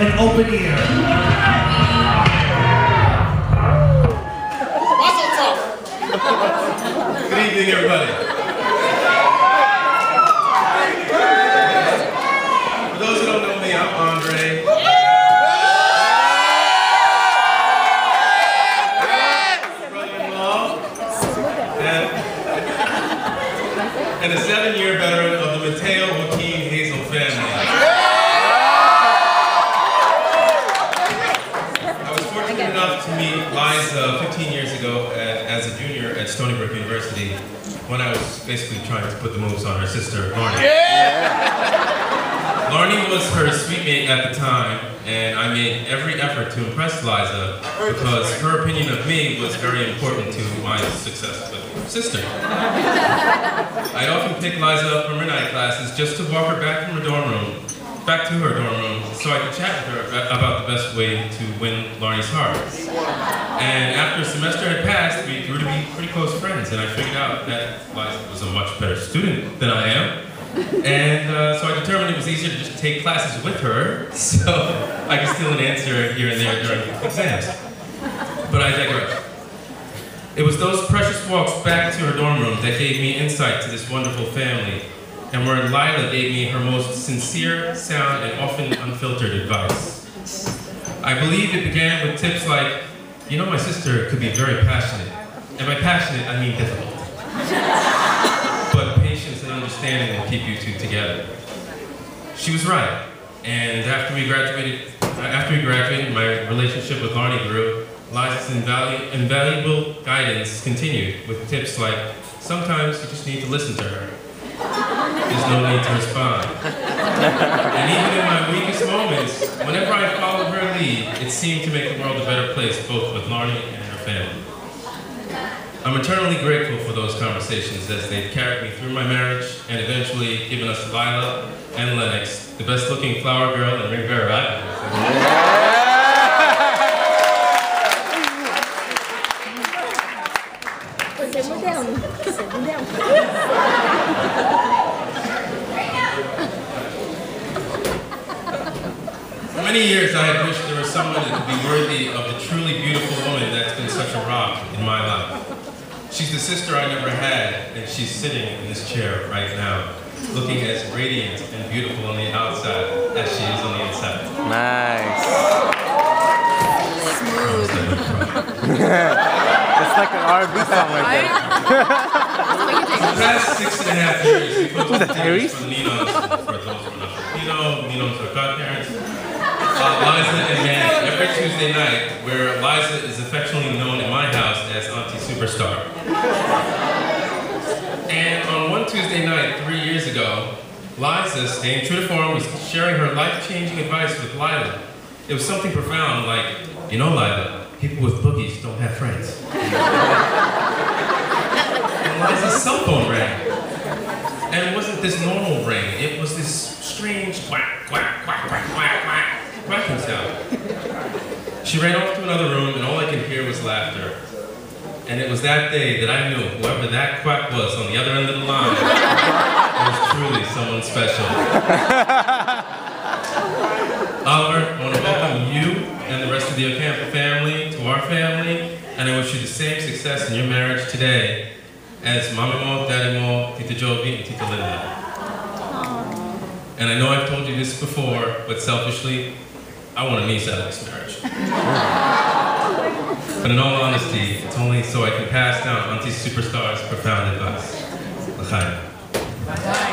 an open ear. Good evening, everybody. For those who don't know me, I'm Andre. Brother-in-law. And, and a seven-year veteran of the Mateo Joaquin Hazel family. I was to meet Liza 15 years ago at, as a junior at Stony Brook University when I was basically trying to put the moves on her sister, Lorne. Larnie was her suite mate at the time, and I made every effort to impress Liza because her opinion of me was very important to my success with her sister. I'd often pick Liza up from her night classes just to walk her back from her dorm room, back to her dorm room, so I could chat with her about- the best way to win Larnie's heart. And after a semester had passed, we grew to be pretty close friends, and I figured out that Liza was a much better student than I am. And uh, so I determined it was easier to just take classes with her, so I could steal an answer here and there during exams. But I digress. It was those precious walks back to her dorm room that gave me insight to this wonderful family, and where Liza gave me her most sincere, sound, and often unfiltered advice. I believe it began with tips like, you know my sister could be very passionate, and by passionate I mean difficult. But patience and understanding will keep you two together. She was right, and after we graduated, uh, after we graduated, my relationship with Arnie grew. Liza's invalu- invaluable guidance continued with tips like, sometimes you just need to listen to her. There's no need to respond. And even in my weakest moments, whenever I followed her lead, it seemed to make the world a better place, both with Larnie and her family. I'm eternally grateful for those conversations as they've carried me through my marriage and eventually given us Lila and Lennox, the best looking flower girl in Rivera Island. Sit down. Sit down. For many years, I had wished there was someone that could be worthy of the truly beautiful woman that's been such a rock in my life. She's the sister I never had, and she's sitting in this chair right now, looking as radiant and beautiful on the outside as she is on the inside. Nice. Smooth. It's like an R&B song right there. The past six and a half years, we put Was that those Harry's? from Nino's, for those who are not Filipino, Nino's our godparents, uh, Liza and Manny, every Tuesday night, where Liza is affectionately known in my house as Auntie Superstar. And on one Tuesday night, three years ago, Liza, staying true to form, was sharing her life-changing advice with Lila. It was something profound, like, you know, Lila, people with boogies don't have friends. And Liza's cell phone rang. And it wasn't this normal ring, it was this strange quack, quack, quacking sound. She ran off to another room, and all I could hear was laughter. And it was that day that I knew whoever that quack was on the other end of the line was truly someone special. Oliver, I want to welcome you and the rest of the Ocampo family to our family, and I wish you the same success in your marriage today as Mama Mo, Daddy Mo, Tita Jovi, and Tita Linda. And I know I've told you this before, but selfishly, I want a niece out of this marriage. but in all honesty, it's only so I can pass down Auntie Superstar's profound advice. L'chaim.